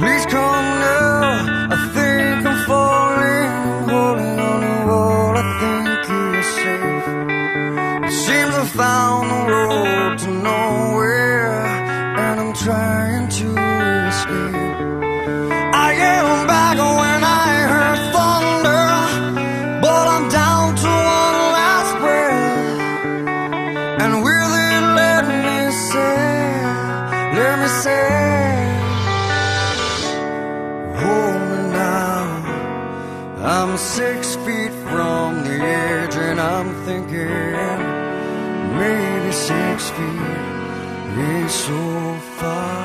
Please come now. I think I'm falling, holding on the wall. I think you're safe. It seems I found the road to nowhere, and I'm trying to escape. I am back when I heard thunder, but I'm down to one last breath. And will it let me say, let me say, I'm six feet from the edge, and I'm thinking maybe six feet is so far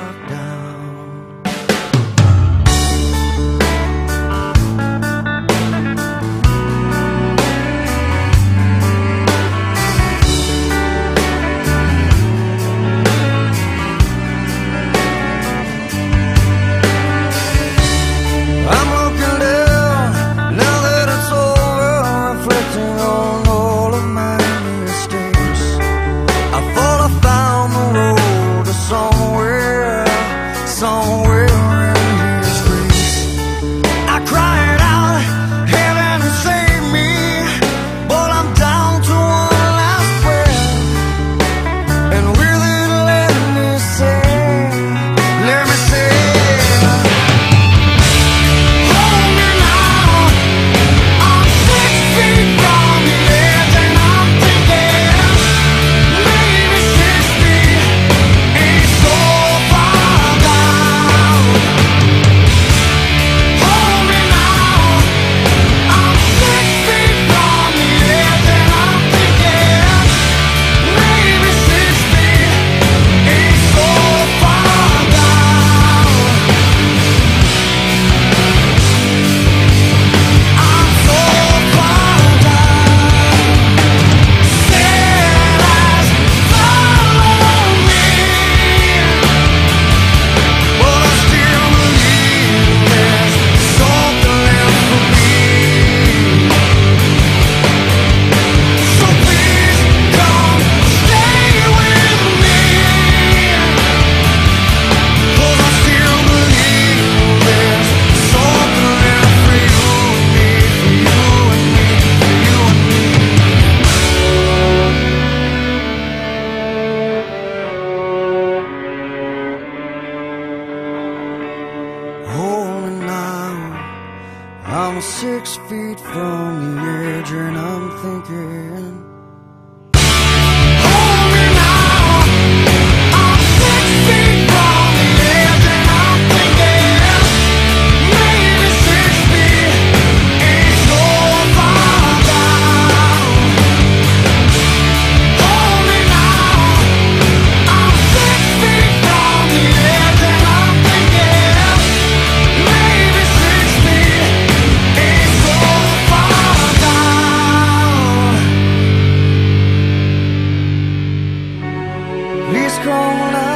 Six feet from the edge, and I'm thinking scroll up.